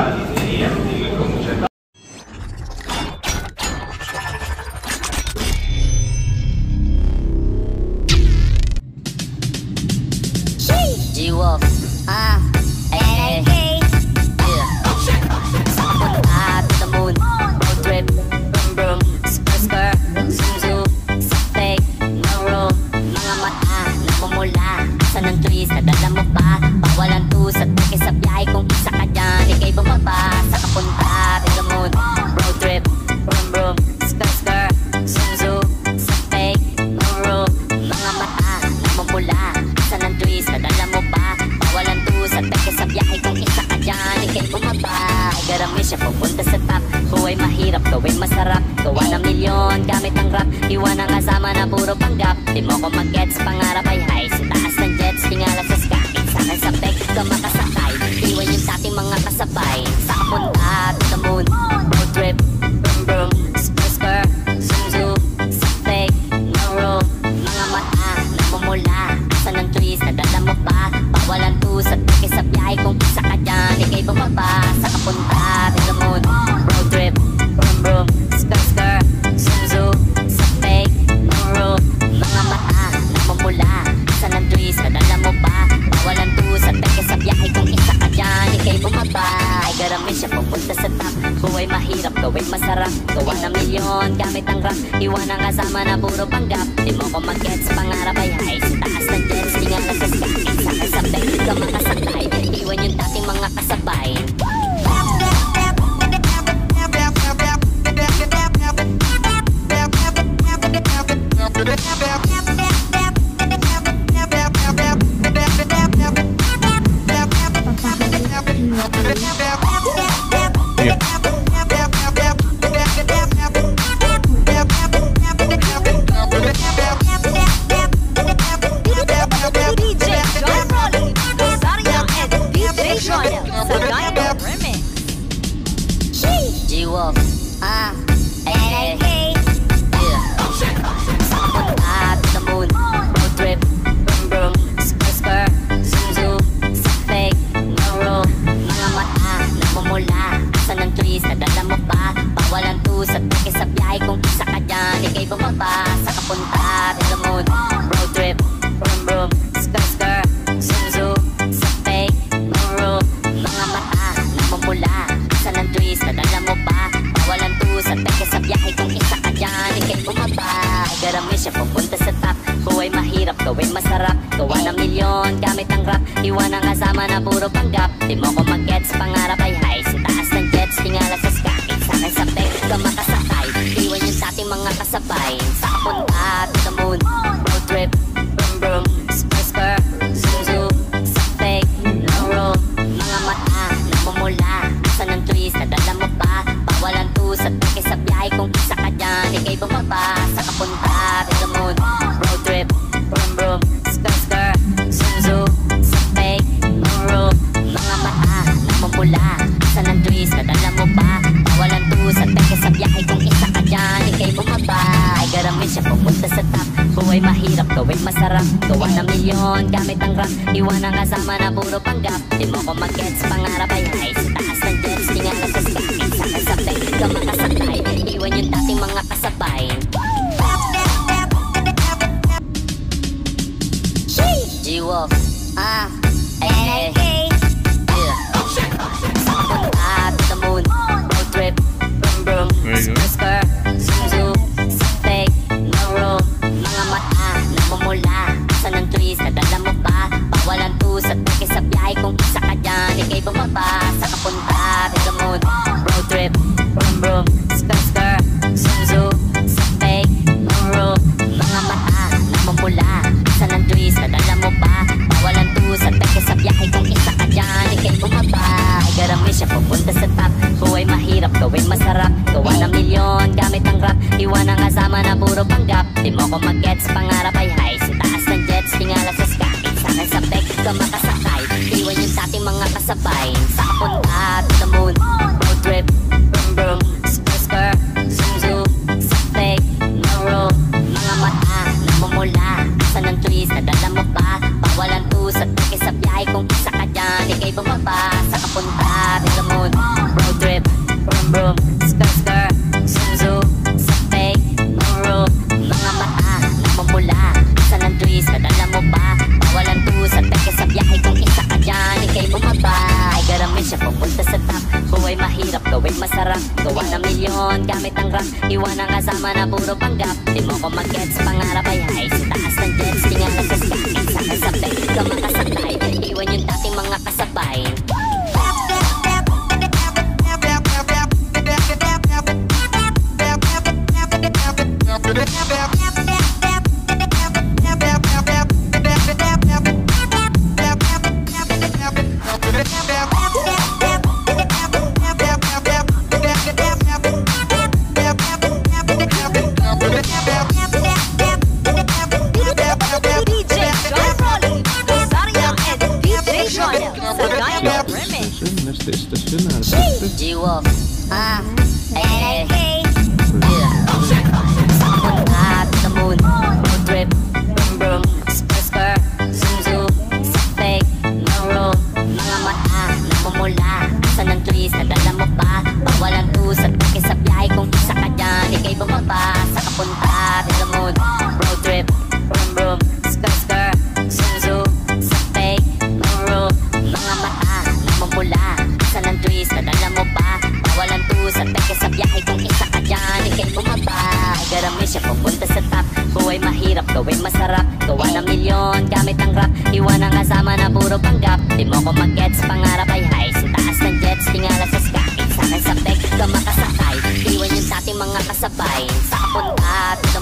Yeah. Atake sa biyahe kung isa ka dyan Ika'y bumaba Garami siya pupunta sa top Huway mahirap gawin masarap Gawa ng milyon gamit ang rap Iwan ang asama na puro panggap Di mo ko mag-gets Pangarap ay high Sa taas ng jets Tingala sa sky Sakay sa back ka makasakay Iwan yung dating mga kasabay. Sa kapunta to the moon. Masarap. Gawa ng milyon, gamit ang rap. Iwan ang kasama na puro panggap. Di mo ko mag-gets, pangarap ay high Sa taas bumaba Sa kapunta. To moon Road trip, brum brum Skr skr, zoom zoom Sa fake, no room Mga mata, namumula Asa ng trees, nadala mo pa? Bawalan tusat, peke sa biyahe Kung isa ka dyan, ikay bumaba. Garami siya pupunta sa top. Buhay mahirap, gawin masarap. Gawa ng milyon, gamit ang rap. Iwan ang kasama na puro panggap. Di mo ko mag-gets, pangarap ay high. Sa taas ng jets, tingala sa sky. Sa akin sa peg, ka dating mga kasabay. Sa kapunta to the moon. Road trip, brum brum skr, zoom zoom Sa fake, no room Mga mata, namumula. Asa ng trees, nadala mo pa? Bawalan tusat, peke sa biyahe Kung isa ka dyan, ikay bumaba. Sa kapunta to the moon. Road trip, masarap. Gawa ng milyon, gamit ang rap. Iwan ang kasama na puro panggap. Di mo ko mag-gets, pangarap ay high siya pupunta sa top. Buhay mahirap, gawin masarap. Gawa ng milyon, gamit ang rap. Iwan ang kasama na puro panggap. Di mo ko mag-gets, pangarap ay high. Sa taas ng jets, tingala sa sky. Sa akin sa peg, ka makasakay. Iwan yung dating mga kasabay. Sa kapunta to the moon. Road trip, brum brum Skr skr, zoom zoom. Sa fake, no room. Mga mata, namumula. Asa ng trees, nadala mo pa Bawalan tusat, peke sa biyahe Kung isa ka dyan, ikay bumaba. Sa kapunta masarap. Gawa ng milyon, gamit ang rap Iwan ang kasama na puro panggap. Di mo ko mag-gets, pangarap ay high. Sa taas ng jets, tingala sa sky Sa di ka makasakay Iwan yung dating mga kasabay Sister, Sister, Sister. She wolf. Ah, uh, sarap Gawin masarap, gawa ng milyon Gamit ang rap, iwan ang kasama na puro panggap. Di mo ko mag-gets, pangarap ay high. Sa taas ng jets, tingala sa sky. Sa akin sa peg, ka makasakay Iwan yung dating mga kasabay. Sa kapunta, to